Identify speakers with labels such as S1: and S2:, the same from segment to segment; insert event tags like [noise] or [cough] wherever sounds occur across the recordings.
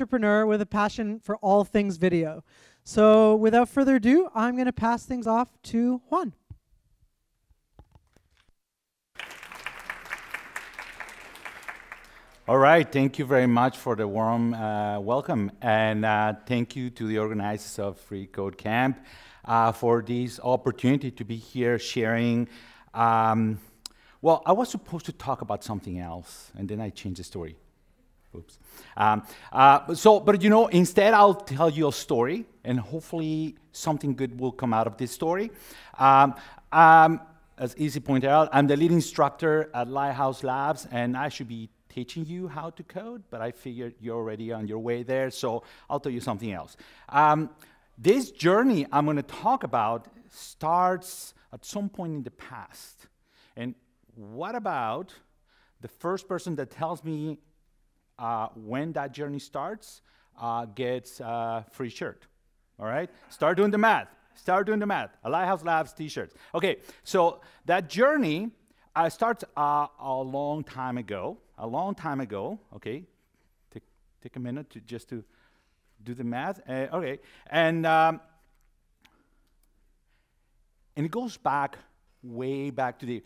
S1: entrepreneur with a passion for all things video. So without further ado, I'm going to pass things off to Juan.
S2: All right, thank you very much for the warm uh, welcome, and uh, thank you to the organizers of Free Code Camp uh, for this opportunity to be here sharing. Um, well, I was supposed to talk about something else, and then I changed the story. Oops. Um, uh, so, but you know, instead I'll tell you a story, and hopefully something good will come out of this story. Um, um, as Easy pointed out, I'm the lead instructor at Lighthouse Labs, and I should be teaching you how to code, but I figured you're already on your way there, so I'll tell you something else. Um, this journey I'm going to talk about starts at some point in the past. And what about the first person that tells me uh, when that journey starts uh, gets a free shirt? All right? Start doing the math. Start doing the math. A Lighthouse Labs t-shirts. Okay, so that journey uh, starts uh, a long time ago a long time ago, okay? Take, take a minute to just to do the math. Uh, okay, and, um, and it goes back, way back to the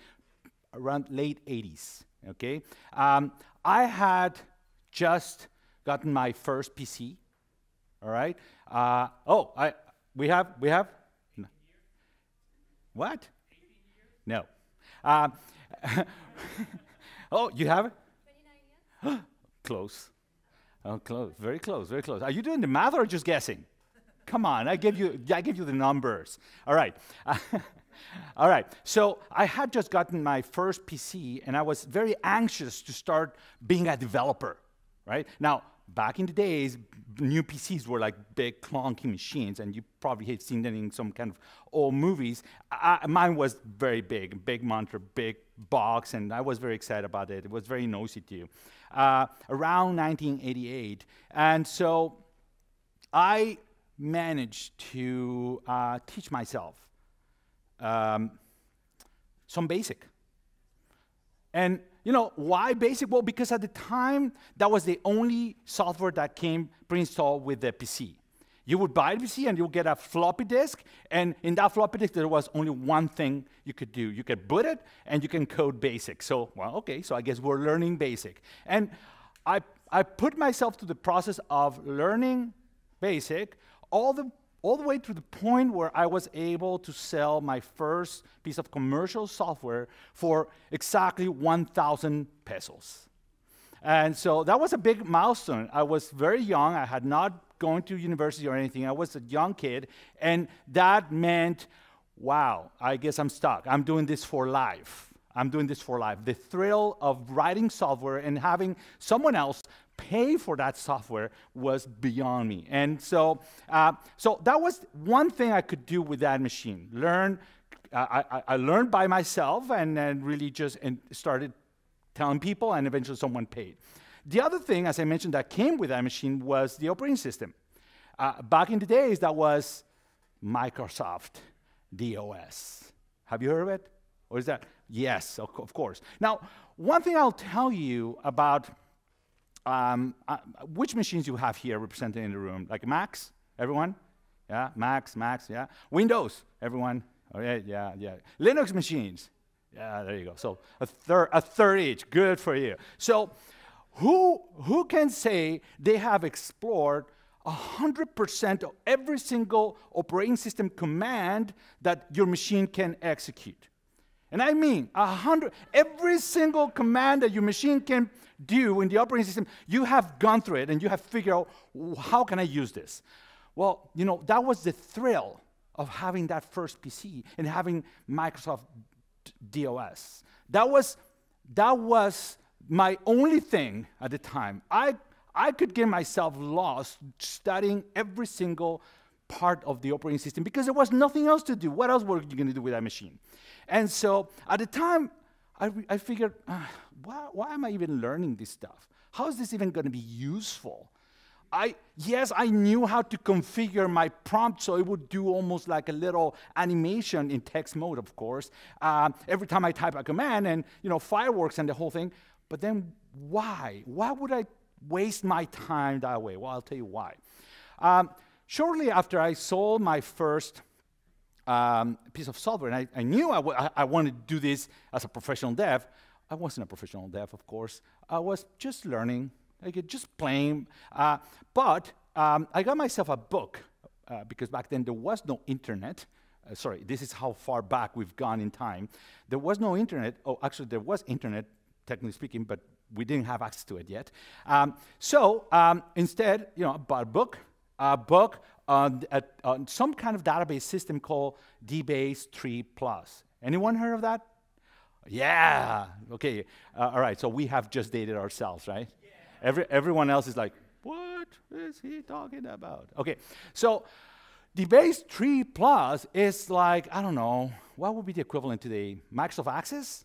S2: around late 80s, okay? Um, I had just gotten my first PC, all right? Uh, oh, I, we have, we have? What? No. Uh, [laughs] oh, you have it? [gasps] close. Oh, close. Very close. Very close. Are you doing the math or just guessing? Come on, I give you, I give you the numbers. All right. [laughs] All right. So I had just gotten my first PC, and I was very anxious to start being a developer. Right now, back in the days, new PCs were like big clunky machines, and you probably have seen them in some kind of old movies. I, mine was very big, big monitor, big box, and I was very excited about it. It was very noisy too uh, around 1988. And so I managed to uh, teach myself um, some basic. And you know, why basic? Well, because at the time, that was the only software that came pre-installed with the PC. You would buy a PC and you'll get a floppy disk, and in that floppy disk, there was only one thing you could do. You could boot it, and you can code BASIC. So, well, okay, so I guess we're learning BASIC. And I, I put myself to the process of learning BASIC all the, all the way to the point where I was able to sell my first piece of commercial software for exactly 1,000 pesos. And so that was a big milestone. I was very young. I had not gone to university or anything. I was a young kid, and that meant, wow, I guess I'm stuck. I'm doing this for life. I'm doing this for life. The thrill of writing software and having someone else pay for that software was beyond me. And so, uh, so that was one thing I could do with that machine. Learn. Uh, I, I, learned by myself and then really just and started telling people, and eventually someone paid. The other thing, as I mentioned, that came with that machine was the operating system. Uh, back in the days, that was Microsoft DOS. Have you heard of it? Or is that? Yes, of, of course. Now, one thing I'll tell you about um, uh, which machines you have here represented in the room. Like Macs, everyone? Yeah, Macs, Macs, yeah. Windows, everyone? Oh, yeah, yeah, yeah. Linux machines. Yeah, there you go. So a third, a third each. Good for you. So who, who can say they have explored 100% of every single operating system command that your machine can execute? And I mean, a 100, every single command that your machine can do in the operating system, you have gone through it and you have figured out, how can I use this? Well, you know, that was the thrill of having that first PC and having Microsoft DOS. That was, that was my only thing at the time, I, I could get myself lost studying every single part of the operating system because there was nothing else to do. What else were you going to do with that machine? And so at the time, I, I figured, uh, why, why am I even learning this stuff? How is this even going to be useful? I, yes, I knew how to configure my prompt so it would do almost like a little animation in text mode, of course, uh, every time I type a command and, you know, fireworks and the whole thing. But then why? Why would I waste my time that way. Well, I'll tell you why. Um, shortly after I sold my first um, piece of software, and I, I knew I, I wanted to do this as a professional dev. I wasn't a professional dev, of course. I was just learning, like just playing. Uh, but um, I got myself a book uh, because back then there was no internet. Uh, sorry, this is how far back we've gone in time. There was no internet. Oh, actually, there was internet, technically speaking, but we didn't have access to it yet. Um, so um, instead, you know, I bought a book, a book on, on some kind of database system called DBase 3 Plus. Anyone heard of that? Yeah. Okay. Uh, all right. So we have just dated ourselves, right? Yeah. Every, everyone else is like, what is he talking about? Okay. So DBase 3 Plus is like, I don't know, what would be the equivalent to the Microsoft Access?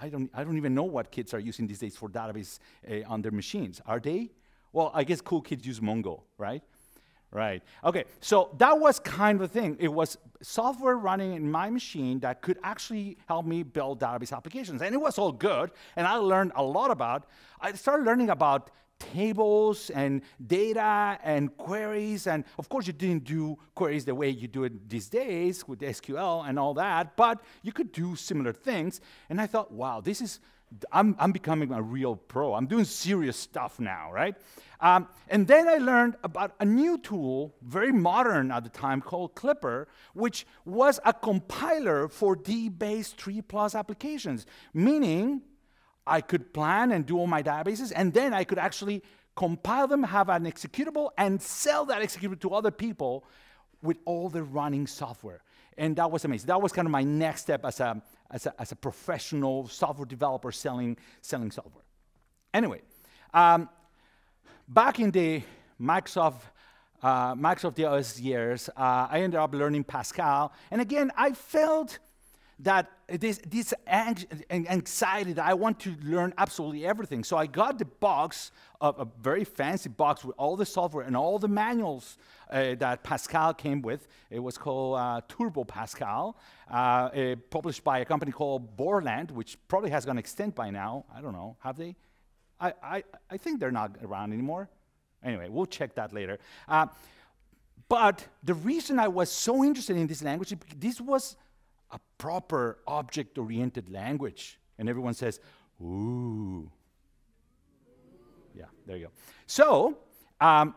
S2: I don't, I don't even know what kids are using these days for database uh, on their machines. Are they? Well, I guess cool kids use Mongo, right? Right. Okay, so that was kind of a thing. It was software running in my machine that could actually help me build database applications. And it was all good, and I learned a lot about, I started learning about tables and data and queries. And of course, you didn't do queries the way you do it these days with SQL and all that, but you could do similar things. And I thought, wow, this is, I'm, I'm becoming a real pro. I'm doing serious stuff now, right? Um, and then I learned about a new tool, very modern at the time, called Clipper, which was a compiler for DBase 3 Plus applications, meaning I could plan and do all my databases, and then I could actually compile them, have an executable, and sell that executable to other people with all the running software. And that was amazing. That was kind of my next step as a, as a, as a professional software developer selling, selling software. Anyway, um, back in the Microsoft uh, Microsoft DOS years, uh, I ended up learning Pascal. And again, I felt that this, this anxiety that I want to learn absolutely everything. So I got the box, of a very fancy box with all the software and all the manuals uh, that Pascal came with. It was called uh, Turbo Pascal, uh, published by a company called Borland, which probably has gone extinct by now. I don't know. Have they? I, I, I think they're not around anymore. Anyway, we'll check that later. Uh, but the reason I was so interested in this language, this was a proper object oriented language. And everyone says, ooh. Yeah, there you go. So, um,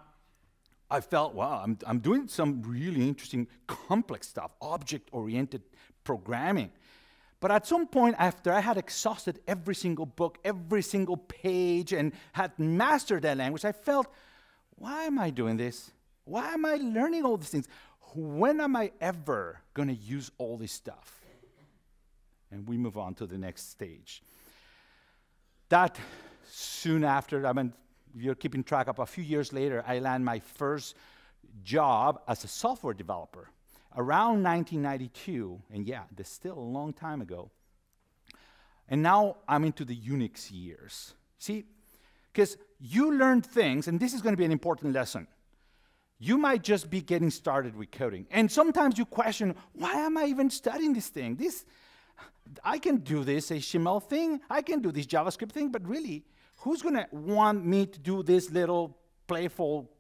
S2: I felt, wow, I'm, I'm doing some really interesting, complex stuff, object oriented programming. But at some point, after I had exhausted every single book, every single page, and had mastered that language, I felt, why am I doing this? Why am I learning all these things? When am I ever going to use all this stuff? And we move on to the next stage. That soon after, I mean, you're keeping track of a few years later, I land my first job as a software developer around 1992. And yeah, that's still a long time ago. And now I'm into the Unix years. See, because you learn things, and this is going to be an important lesson you might just be getting started with coding. And sometimes you question, why am I even studying this thing? This, I can do this HTML thing, I can do this JavaScript thing, but really, who's going to want me to do this little playful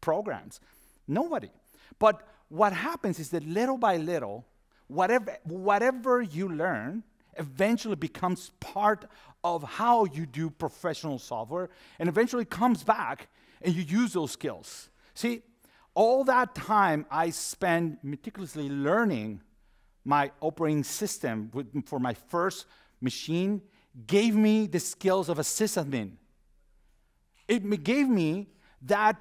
S2: programs? Nobody. But what happens is that little by little, whatever, whatever you learn eventually becomes part of how you do professional software and eventually comes back and you use those skills. See, all that time I spent meticulously learning my operating system for my first machine gave me the skills of a sysadmin. It gave me that,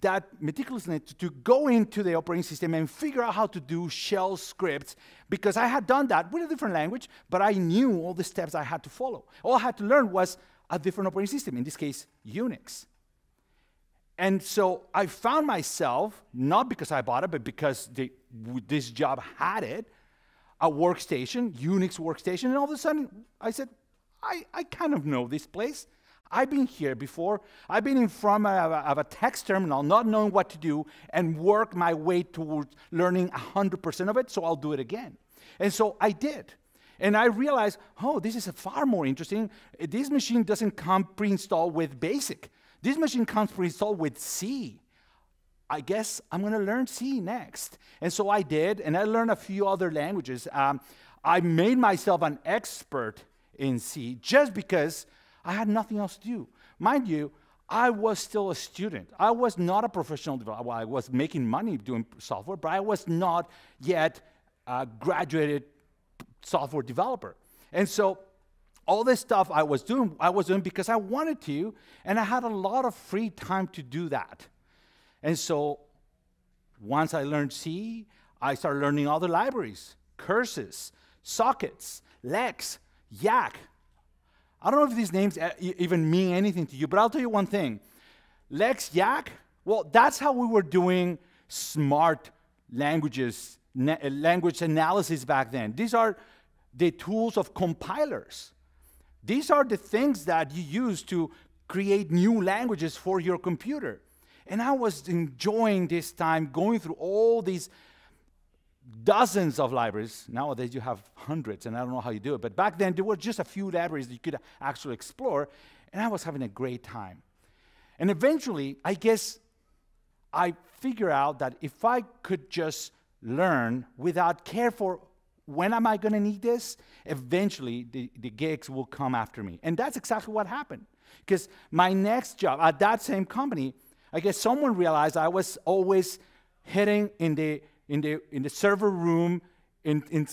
S2: that meticulousness to go into the operating system and figure out how to do shell scripts because I had done that with a different language, but I knew all the steps I had to follow. All I had to learn was a different operating system, in this case, Unix. And so I found myself, not because I bought it, but because the, this job had it, a workstation, Unix workstation, and all of a sudden I said, I, I kind of know this place. I've been here before. I've been in front of a, of a text terminal, not knowing what to do, and work my way towards learning 100% of it, so I'll do it again. And so I did. And I realized, oh, this is a far more interesting. This machine doesn't come pre-installed with BASIC. This machine comes pre-installed with C. I guess I'm going to learn C next. And so I did, and I learned a few other languages. Um, I made myself an expert in C just because I had nothing else to do. Mind you, I was still a student. I was not a professional developer. I was making money doing software, but I was not yet a graduated software developer. And so all this stuff I was doing, I was doing because I wanted to, and I had a lot of free time to do that. And so once I learned C, I started learning other libraries, curses, sockets, lex, yacc. I don't know if these names even mean anything to you, but I'll tell you one thing. Lex, yacc, well, that's how we were doing smart languages, language analysis back then. These are the tools of compilers. These are the things that you use to create new languages for your computer. And I was enjoying this time going through all these dozens of libraries. Nowadays, you have hundreds, and I don't know how you do it. But back then, there were just a few libraries that you could actually explore, and I was having a great time. And eventually, I guess I figured out that if I could just learn without care for when am I going to need this, eventually the, the gigs will come after me. And that's exactly what happened. Because my next job at that same company, I guess someone realized I was always hitting in the, in the, in the server room, in, in,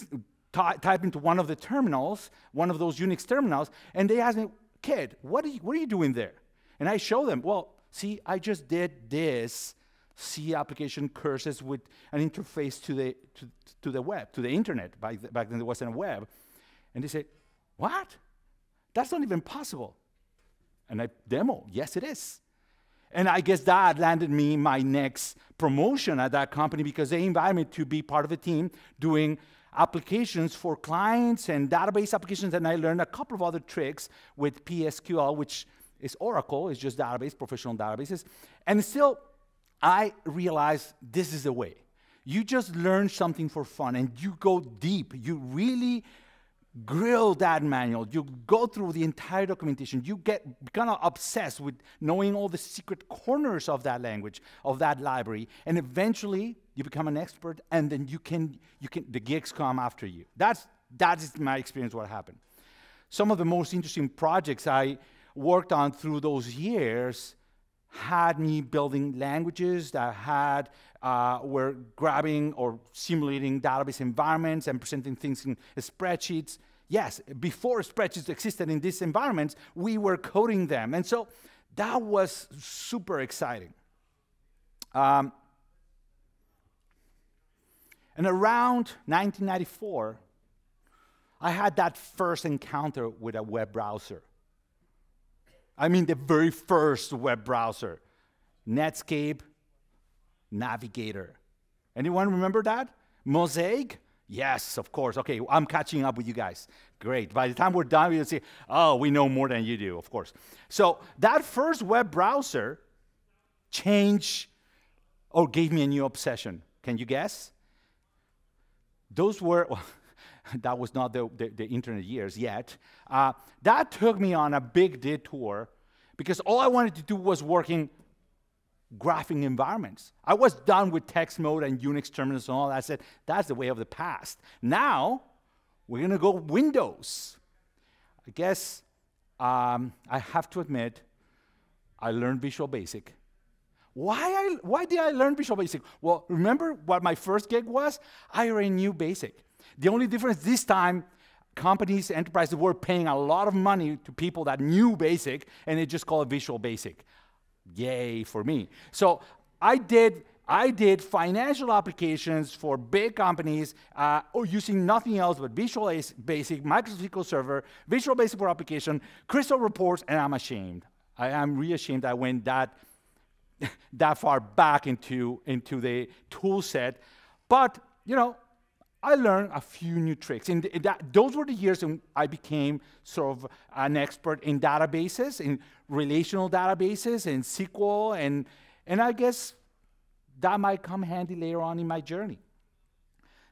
S2: type into one of the terminals, one of those Unix terminals, and they asked me, kid, what are you, what are you doing there? And I show them, well, see, I just did this C application curses with an interface to the, to, to the web, to the internet. Back, back then there wasn't a web. And they say, what? That's not even possible. And I demo, yes it is. And I guess that landed me my next promotion at that company because they invited me to be part of a team doing applications for clients and database applications. And I learned a couple of other tricks with PSQL, which is Oracle, it's just database, professional databases. And still, I realized this is the way. You just learn something for fun and you go deep. You really grill that manual. You go through the entire documentation. You get kind of obsessed with knowing all the secret corners of that language, of that library, and eventually you become an expert and then you can, you can the gigs come after you. That's, that is my experience what happened. Some of the most interesting projects I worked on through those years had me building languages that had uh, were grabbing or simulating database environments and presenting things in spreadsheets. Yes, before spreadsheets existed in these environments, we were coding them. And so that was super exciting. Um, and around 1994, I had that first encounter with a web browser. I mean, the very first web browser, Netscape Navigator. Anyone remember that? Mosaic? Yes, of course. Okay, I'm catching up with you guys. Great. By the time we're done, you'll see, oh, we know more than you do, of course. So that first web browser changed or gave me a new obsession. Can you guess? Those were, well, [laughs] [laughs] that was not the, the, the internet years yet. Uh, that took me on a big detour because all I wanted to do was working graphing environments. I was done with text mode and Unix terminals and all that. I said, that's the way of the past. Now, we're going to go Windows. I guess um, I have to admit, I learned Visual Basic. Why, I, why did I learn Visual Basic? Well, remember what my first gig was? I already knew Basic. The only difference this time, companies, enterprises were paying a lot of money to people that knew BASIC, and they just call it Visual Basic. Yay for me. So I did I did financial applications for big companies uh, or using nothing else but Visual Basic, Microsoft SQL Server, Visual Basic for application, Crystal Reports, and I'm ashamed. I am really ashamed I went that, [laughs] that far back into, into the tool set. But, you know, I learned a few new tricks. And those were the years when I became sort of an expert in databases, in relational databases, in SQL, and, and I guess that might come handy later on in my journey.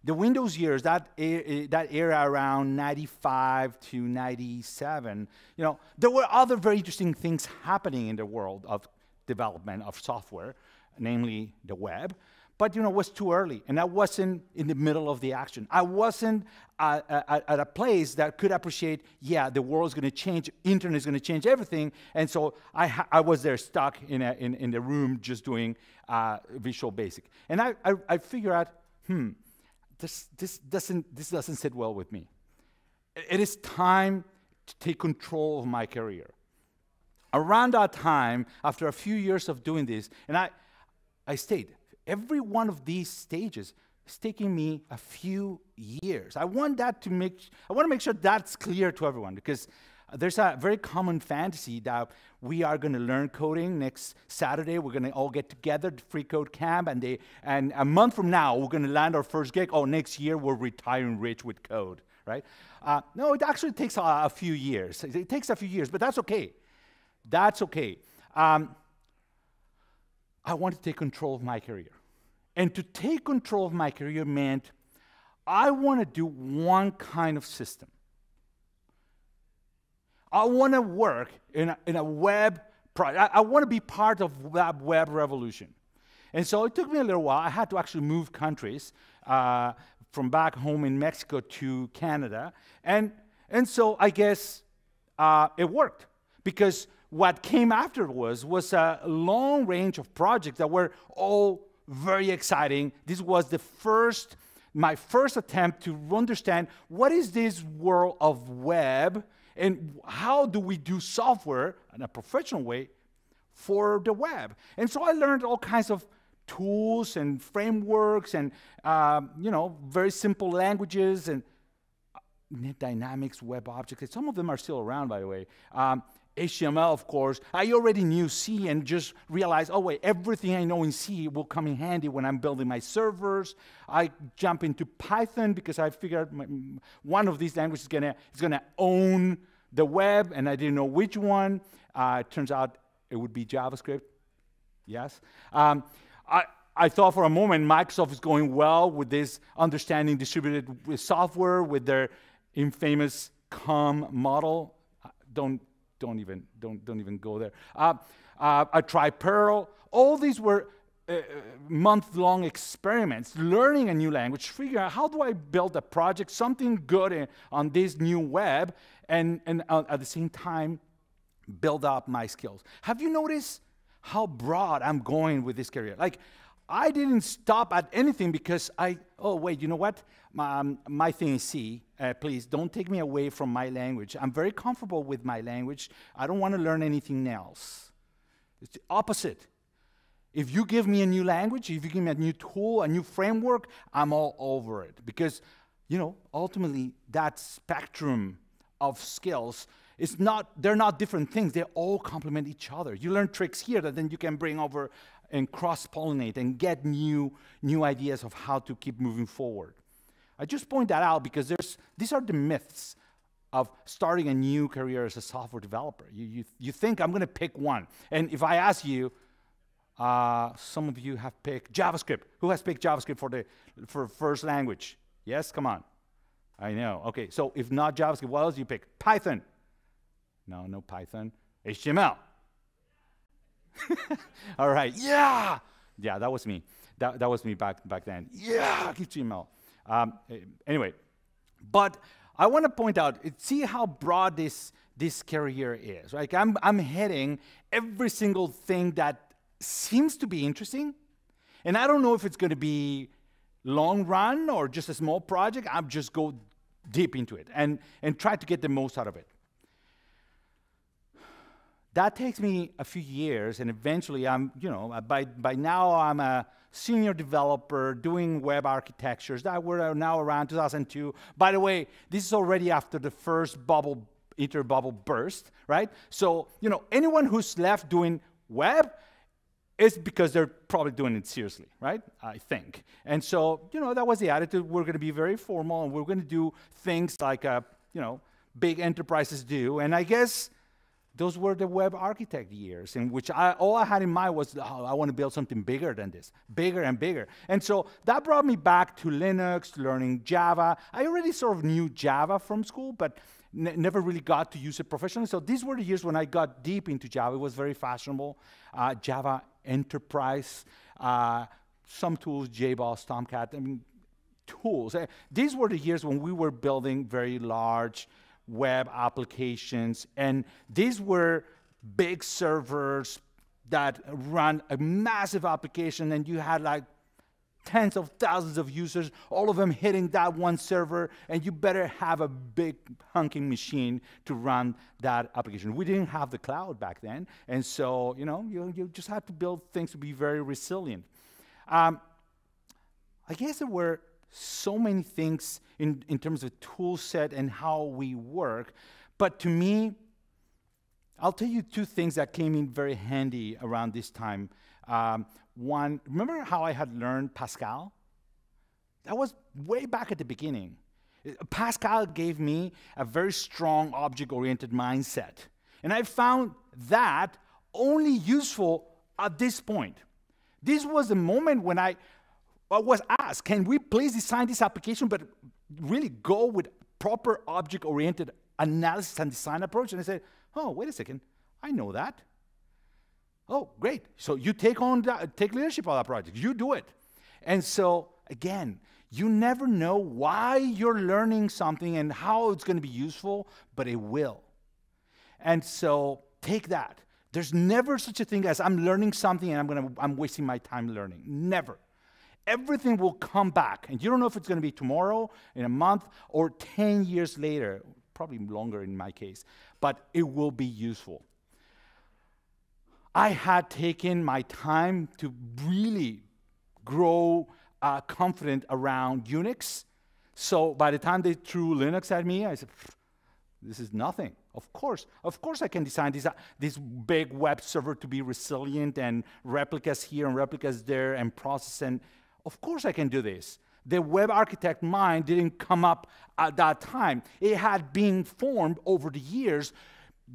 S2: the Windows years, that, that era around 95 to 97, you know, there were other very interesting things happening in the world of development of software, namely the web. But you know, it was too early, and I wasn't in the middle of the action. I wasn't at, at, at a place that could appreciate, yeah, the world's going to change, internet is going to change everything, and so I, I was there stuck in, a, in, in the room just doing uh, Visual Basic. And I, I, I figure out, hmm, this, this, doesn't, this doesn't sit well with me. It is time to take control of my career. Around that time, after a few years of doing this, and I, I stayed, every one of these stages is taking me a few years. I want that to make, I want to make sure that's clear to everyone because there's a very common fantasy that we are going to learn coding next Saturday. We're going to all get together at Free Code Camp, and, they, and a month from now, we're going to land our first gig. Oh, next year, we're retiring rich with code, right? Uh, no, it actually takes a, a, few years. It takes a few years, but that's okay. That's okay. Um, I want to take control of my career. And to take control of my career meant I want to do one kind of system. I want to work in a, in a web. I, I want to be part of that web revolution. And so it took me a little while. I had to actually move countries uh, from back home in Mexico to Canada. And, and so I guess uh, it worked because what came after was, was a long range of projects that were all very exciting. This was the first, my first attempt to understand what is this world of web and how do we do software in a professional way for the web. And so I learned all kinds of tools and frameworks and um, you know very simple languages and uh, dynamics web objects some of them are still around by the way um, HTML, of course. I already knew C and just realized, oh, wait, everything I know in C will come in handy when I'm building my servers. I jump into Python because I figured my, one of these languages is going to own the web, and I didn't know which one. Uh, it turns out it would be JavaScript. Yes. Um, I, I thought for a moment Microsoft is going well with this understanding distributed software with their infamous COM model. Don't don't even, don't, don't even go there. Uh, uh, I tried Perl. All these were uh, month-long experiments, learning a new language, figuring out how do I build a project, something good in, on this new web, and, and uh, at the same time, build up my skills. Have you noticed how broad I'm going with this career? Like, I didn't stop at anything because I, oh, wait, you know what? My, um, my thing is C. Uh, please don't take me away from my language. I'm very comfortable with my language. I don't want to learn anything else. It's the opposite. If you give me a new language, if you give me a new tool, a new framework, I'm all over it. Because, you know, ultimately, that spectrum of skills is not, they're not different things. They all complement each other. You learn tricks here that then you can bring over and cross-pollinate and get new, new ideas of how to keep moving forward. I just point that out because there's, these are the myths of starting a new career as a software developer. You, you, you think I'm going to pick one. And if I ask you, uh, some of you have picked JavaScript. Who has picked JavaScript for the for first language? Yes, come on. I know. Okay, so if not JavaScript, what else do you pick? Python. No, no Python. HTML. [laughs] All right. Yeah. Yeah, that was me. That, that was me back, back then. Yeah, HTML. Um, eh, anyway, but I want to point out, see how broad this, this career is. Like I'm, I'm hitting every single thing that seems to be interesting. And I don't know if it's going to be long run or just a small project. I'm just go deep into it and, and try to get the most out of it. That takes me a few years, and eventually I'm, you know, uh, by, by now I'm a senior developer doing web architectures that were now around 2002. By the way, this is already after the first bubble, inter bubble burst, right? So, you know, anyone who's left doing web is because they're probably doing it seriously, right? I think. And so, you know, that was the attitude. We're going to be very formal and we're going to do things like, uh, you know, big enterprises do. And I guess those were the web architect years in which I, all I had in mind was, oh, I want to build something bigger than this, bigger and bigger. And so that brought me back to Linux, learning Java. I already sort of knew Java from school, but never really got to use it professionally. So these were the years when I got deep into Java. It was very fashionable. Uh, Java Enterprise, uh, some tools, JBoss, Tomcat, I mean, tools. Uh, these were the years when we were building very large web applications. And these were big servers that run a massive application, and you had like tens of thousands of users, all of them hitting that one server, and you better have a big hunking machine to run that application. We didn't have the cloud back then, and so you know you, you just had to build things to be very resilient. Um, I guess there were so many things in, in terms of tool set and how we work. But to me, I'll tell you two things that came in very handy around this time. Um, one, remember how I had learned Pascal? That was way back at the beginning. Pascal gave me a very strong object oriented mindset. And I found that only useful at this point. This was the moment when I was asked, can we please design this application, but really go with proper object-oriented analysis and design approach? And I said, oh, wait a second, I know that. Oh, great. So you take on that, take leadership of that project. You do it. And so again, you never know why you're learning something and how it's going to be useful, but it will. And so take that. There's never such a thing as I'm learning something and I'm going to I'm wasting my time learning. Never everything will come back. And you don't know if it's going to be tomorrow, in a month, or 10 years later, probably longer in my case, but it will be useful. I had taken my time to really grow uh, confident around Unix. So by the time they threw Linux at me, I said, this is nothing. Of course, of course I can design this, uh, this big web server to be resilient and replicas here and replicas there and process and of course I can do this. The web architect mind didn't come up at that time. It had been formed over the years,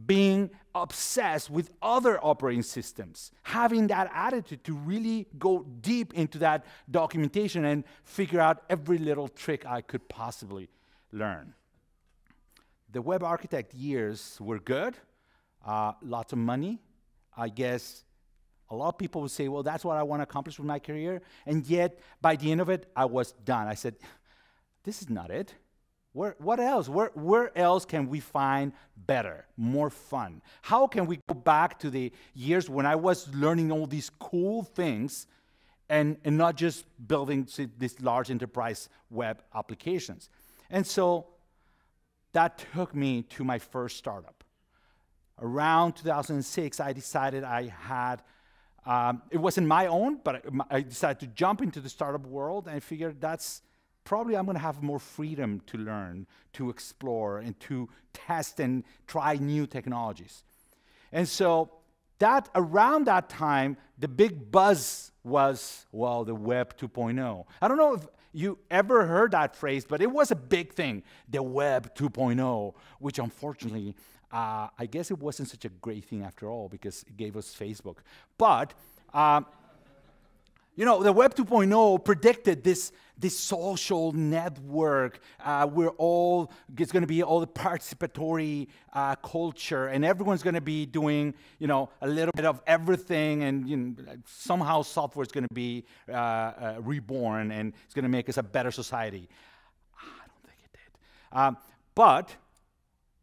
S2: being obsessed with other operating systems, having that attitude to really go deep into that documentation and figure out every little trick I could possibly learn. The web architect years were good, uh, lots of money. I guess a lot of people would say, well, that's what I want to accomplish with my career. And yet, by the end of it, I was done. I said, this is not it. Where, what else? Where, where else can we find better, more fun? How can we go back to the years when I was learning all these cool things and, and not just building these large enterprise web applications? And so that took me to my first startup. Around 2006, I decided I had um, it wasn't my own, but I, I, decided to jump into the startup world and I figured that's probably I'm going to have more freedom to learn, to explore, and to test and try new technologies. And so that around that time, the big buzz was, well, the Web 2.0. I don't know if you ever heard that phrase, but it was a big thing, the Web 2.0, which unfortunately uh, I guess it wasn't such a great thing after all because it gave us Facebook. But, um, you know, the Web 2.0 predicted this, this social network uh, where all, it's going to be all the participatory uh, culture and everyone's going to be doing, you know, a little bit of everything and you know, somehow software is going to be uh, uh, reborn and it's going to make us a better society. I don't think it did. Um, but,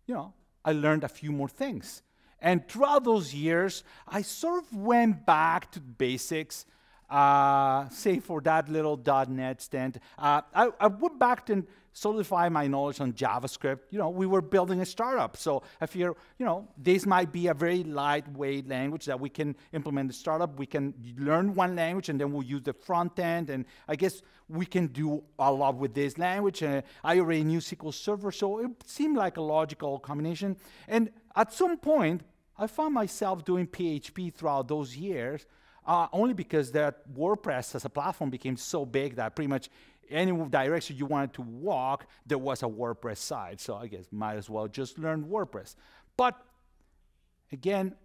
S2: you know, I learned a few more things. And throughout those years, I sort of went back to basics, uh, say for that little .NET stand. Uh, I, I, went back to solidify my knowledge on JavaScript. You know, we were building a startup, so I figure, you know, this might be a very lightweight language that we can implement the startup. We can learn one language, and then we'll use the front end, and I guess we can do a lot with this language. Uh, I already knew SQL Server, so it seemed like a logical combination. And at some point, I found myself doing PHP throughout those years, uh, only because that WordPress as a platform became so big that pretty much any direction you wanted to walk, there was a WordPress site. So I guess might as well just learn WordPress. But again,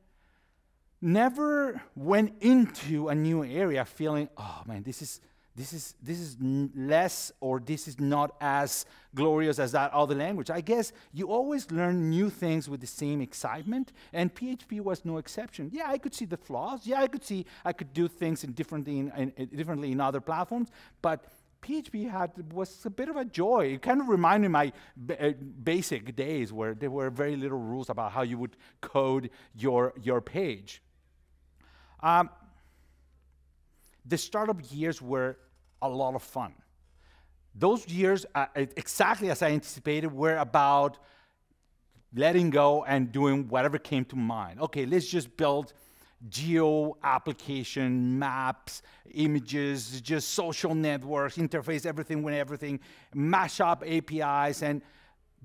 S2: never went into a new area feeling, oh man, this is this is this is less or this is not as glorious as that other language. I guess you always learn new things with the same excitement, and PHP was no exception. Yeah, I could see the flaws. Yeah, I could see I could do things in differently in, in, in differently in other platforms, but PHP had was a bit of a joy. It kind of reminded me my uh, basic days where there were very little rules about how you would code your your page. Um, the startup years were a lot of fun. Those years, uh, exactly as I anticipated, were about letting go and doing whatever came to mind. Okay, let's just build geo application, maps, images, just social networks, interface everything with everything, mash up APIs, and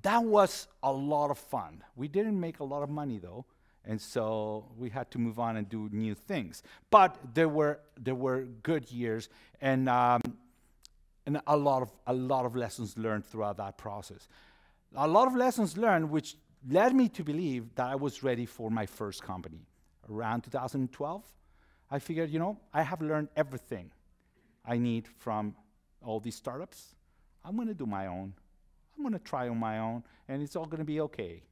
S2: that was a lot of fun. We didn't make a lot of money though, and so we had to move on and do new things. But there were there were good years and um, and a lot of a lot of lessons learned throughout that process. A lot of lessons learned, which led me to believe that I was ready for my first company. Around 2012, I figured, you know, I have learned everything I need from all these startups. I'm going to do my own. I'm going to try on my own, and it's all going to be okay.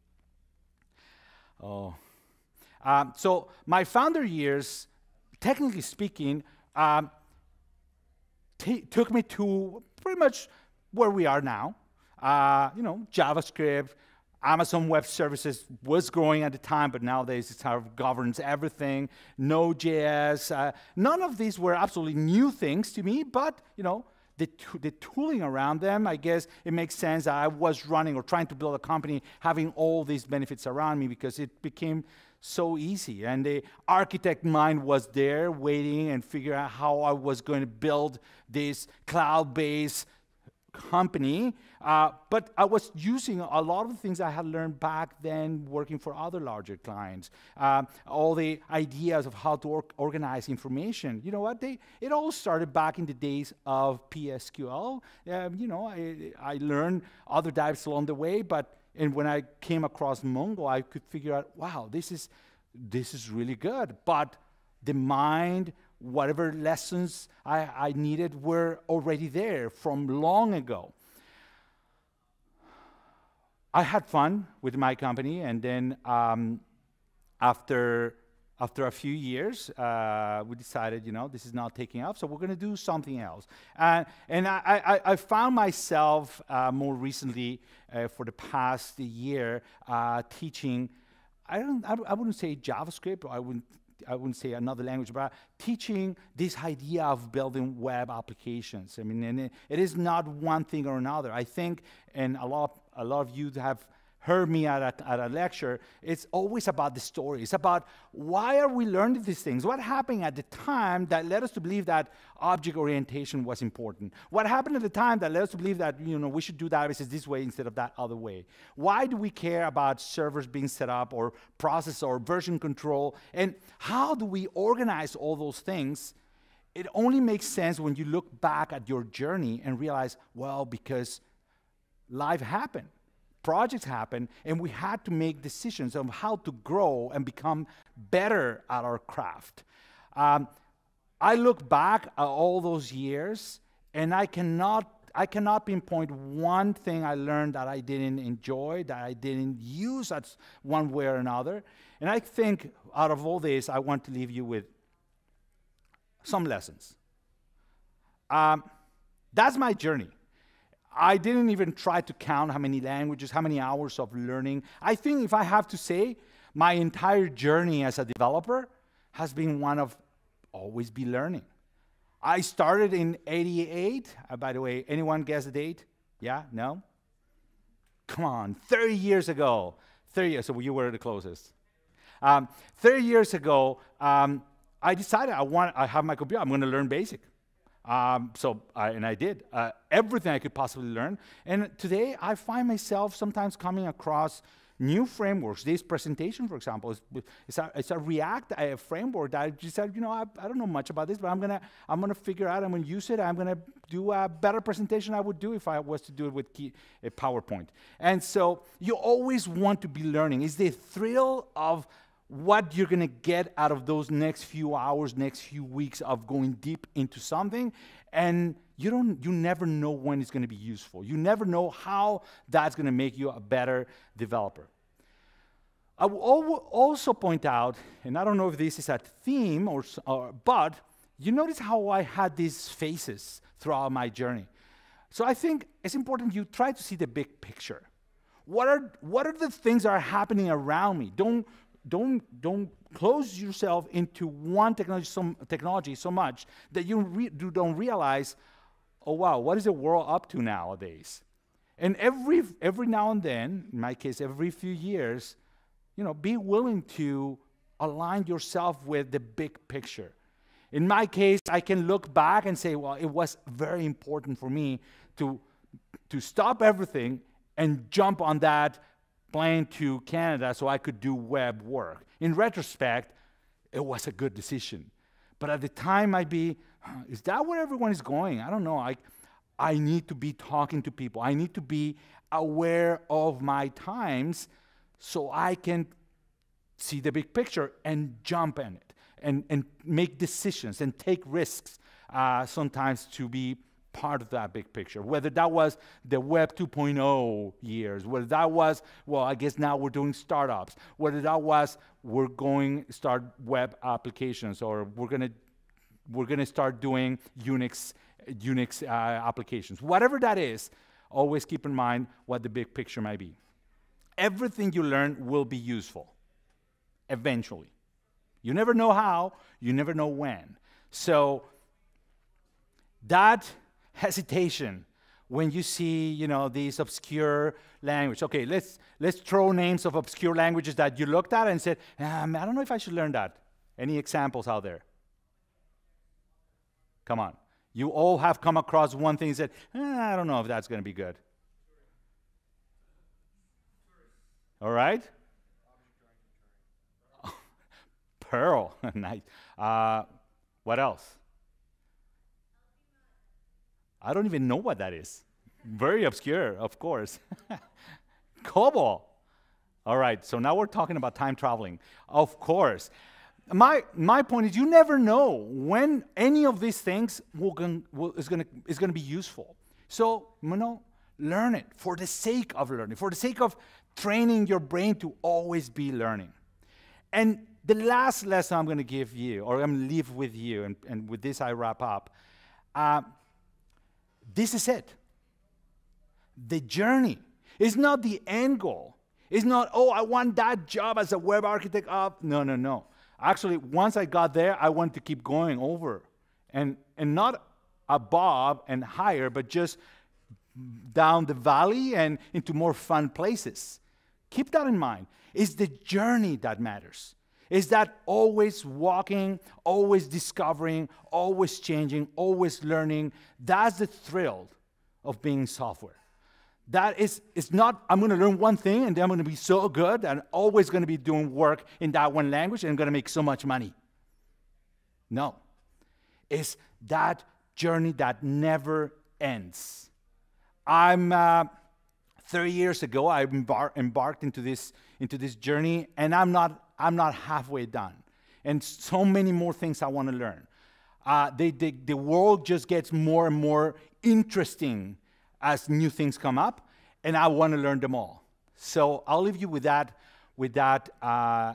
S2: Oh, um, so my founder years, technically speaking, um, took me to pretty much where we are now. Uh, you know, JavaScript, Amazon Web Services was growing at the time, but nowadays it sort of governs everything. Node.js, uh, none of these were absolutely new things to me, but you know, the, the tooling around them, I guess it makes sense I was running or trying to build a company having all these benefits around me because it became so easy. And the architect mind was there waiting and figuring out how I was going to build this cloud based company. Uh, but I was using a lot of the things I had learned back then working for other larger clients. Uh, all the ideas of how to or organize information. You know what? They, it all started back in the days of PSQL. Um, you know, I, I learned other types along the way, but and when I came across Mongo, I could figure out, wow, this is, this is really good. But the mind, whatever lessons I, I needed were already there from long ago. I had fun with my company, and then um, after after a few years, uh, we decided, you know, this is not taking off, so we're going to do something else. Uh, and I, I, I, found myself uh, more recently, uh, for the past year, uh, teaching. I don't. I, I, wouldn't say JavaScript. I wouldn't. I wouldn't say another language, but teaching this idea of building web applications. I mean, and it, it is not one thing or another. I think, and a lot, a lot of you have heard me at a, at a lecture, it's always about the story. It's about why are we learning these things? What happened at the time that led us to believe that object orientation was important? What happened at the time that led us to believe that you know we should do databases this way instead of that other way? Why do we care about servers being set up or process or version control? And how do we organize all those things? It only makes sense when you look back at your journey and realize, well, because life happened projects happened, and we had to make decisions on how to grow and become better at our craft. Um, I look back at all those years, and I cannot I cannot pinpoint one thing I learned that I didn't enjoy, that I didn't use as one way or another. And I think out of all this, I want to leave you with some lessons. Um, that's my journey. I didn't even try to count how many languages, how many hours of learning. I think if I have to say, my entire journey as a developer has been one of always be learning. I started in 88. Uh, by the way, anyone guess the date? Yeah? No? Come on, 30 years ago. 30 years, so you were the closest. Um, 30 years ago, um, I decided I want, I have my computer, I'm going to learn BASIC. Um, so, I, and I did uh, everything I could possibly learn. And today, I find myself sometimes coming across new frameworks. This presentation, for example, is it's a, it's a React framework that I just said, you know, I, I don't know much about this, but I'm gonna I'm gonna figure out. I'm gonna use it. I'm gonna do a better presentation I would do if I was to do it with key, a PowerPoint. And so you always want to be learning. It's the thrill of what you're going to get out of those next few hours, next few weeks of going deep into something. And you don't you never know when it's going to be useful. You never know how that's going to make you a better developer. I will also point out, and I don't know if this is a theme or, or but you notice how I had these phases throughout my journey. So I think it's important you try to see the big picture. What are, what are the things that are happening around me? Don't, don't, don't close yourself into one technology so, technology so much that you, re, you don't realize, oh wow, what is the world up to nowadays? And every, every now and then, in my case, every few years, you know, be willing to align yourself with the big picture. In my case, I can look back and say, well, it was very important for me to, to stop everything and jump on that plane to Canada so I could do web work. In retrospect, it was a good decision. But at the time, I'd be, is that where everyone is going? I don't know. I, I need to be talking to people. I need to be aware of my times so I can see the big picture and jump in it and, and make decisions and take risks uh, sometimes to be part of that big picture. Whether that was the Web 2.0 years, whether that was, well, I guess now we're doing startups, whether that was we're going to start web applications or we're going to we're to start doing Unix Unix uh, applications. Whatever that is, always keep in mind what the big picture might be. Everything you learn will be useful eventually. You never know how, you never know when. So that hesitation when you see, you know, these obscure language. Okay, let's let's throw names of obscure languages that you looked at and said, um, I don't know if I should learn that. Any examples out there? Come on. You all have come across one thing and said, eh, I don't know if that's going to be good. All right? [laughs] Perl, [laughs] nice. Uh, what else? I don't even know what that is. Very obscure, of course. [laughs] COBOL. All right, so now we're talking about time traveling. Of course. My, my point is, you never know when any of these things will, will, is going is to be useful. So, you know, learn it for the sake of learning, for the sake of training your brain to always be learning. And the last lesson I'm going to give you, or I'm going to leave with you, and, and with this I wrap up. Uh, this is it. The journey is not the end goal. It's not, oh, I want that job as a web architect up. No, no, no. Actually, once I got there, I want to keep going over and, and not above and higher, but just down the valley and into more fun places. Keep that in mind. It's the journey that matters. Is that always walking, always discovering, always changing, always learning? That's the thrill of being software. That is, it's not, I'm going to learn one thing and then I'm going to be so good and always going to be doing work in that one language and I'm going to make so much money. No. It's that journey that never ends. I'm, uh, 30 years ago, I embar- embarked into this, into this journey and I'm not I'm not halfway done. And so many more things I want to learn. Uh, they, they, the world just gets more and more interesting as new things come up, and I want to learn them all. So I'll leave you with that, with that uh,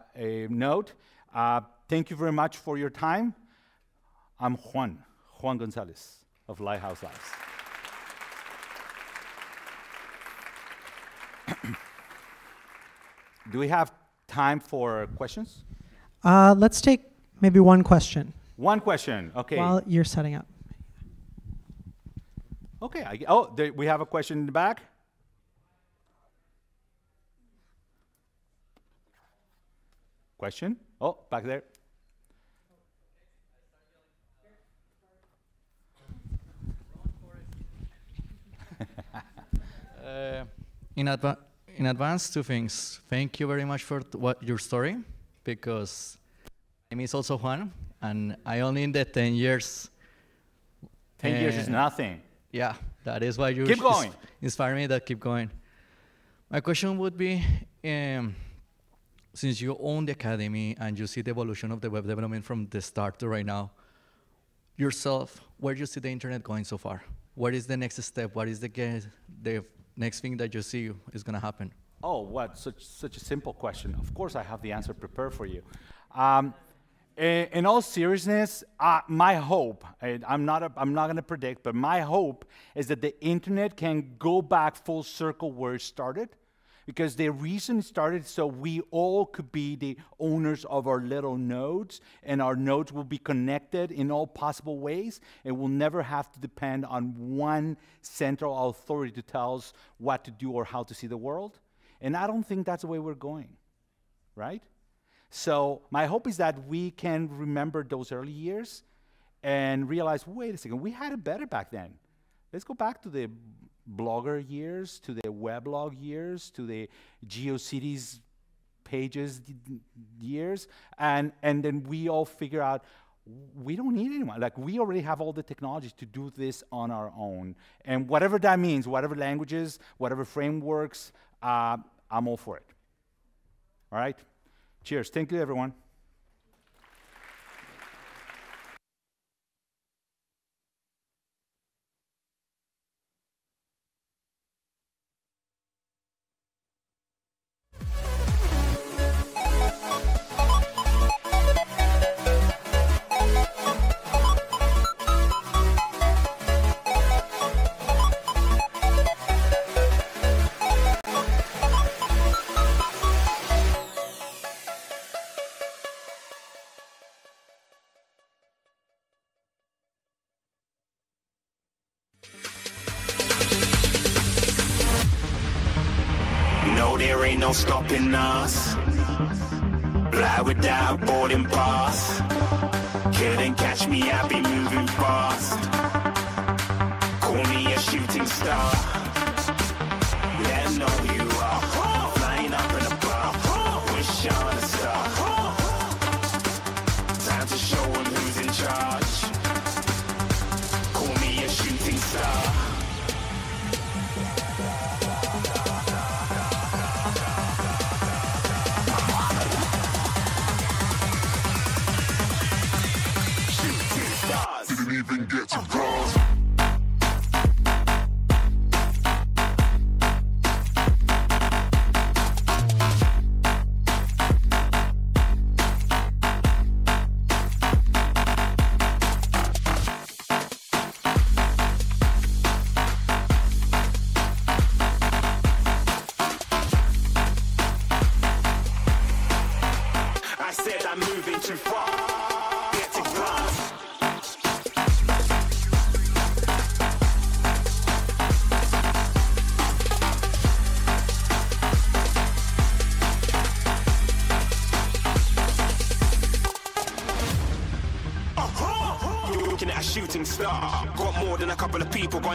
S2: note. Uh, thank you very much for your time. I'm Juan, Juan Gonzalez of Lighthouse Labs. [clears throat] Do we have time for questions?
S1: Uh, let's take maybe one question.
S2: One question, okay.
S1: While you're setting up.
S2: Okay, I, oh, there, we have a question in the back. Question? Oh, back there. [laughs]
S3: uh, in advance in advance, two things. Thank you very much for what your story, because my name is also Juan, and I only in the 10 years.
S2: 10 uh, years is nothing.
S3: Yeah, that is why you
S2: keep going.
S3: inspire me that keep going. My question would be, um, since you own the academy and you see the evolution of the web development from the start to right now, yourself, where do you see the internet going so far? What is the next step? What is the, the next thing that you see is going to happen?
S2: Oh, what? Such, such a simple question. Of course, I have the answer prepared for you. Um, in, in, all seriousness, uh, my hope, I, I'm not, I'm not going to predict, but my hope is that the internet can go back full circle where it started because the reason started so we all could be the owners of our little nodes and our nodes will be connected in all possible ways and we'll never have to depend on one central authority to tell us what to do or how to see the world. And i don't think that's the way we're going right? So my hope is that we can remember those early years and realize wait a second we had it better back then. Let's go back to the blogger years, to the weblog years, to the GeoCities pages years, and, and then we all figure out we don't need anyone. Like we already have all the technology to do this on our own. And whatever that means, whatever languages, whatever frameworks, uh, I'm all for it. All right? Cheers. Thank you, everyone.
S4: Stopping us. Fly without boarding pass. Couldn't catch me, I be moving fast. Get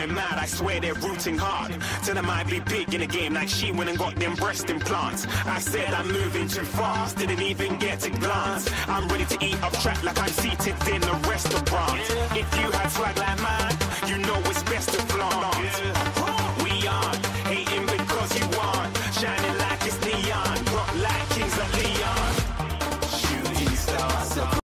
S4: to cross. swear they're rooting hard. Tell them I'd be big in the game like she went and got them breast implants. I said I'm moving too fast, didn't even get to glance. I'm ready to eat up track like I'm seated in a restaurant. If you had swag like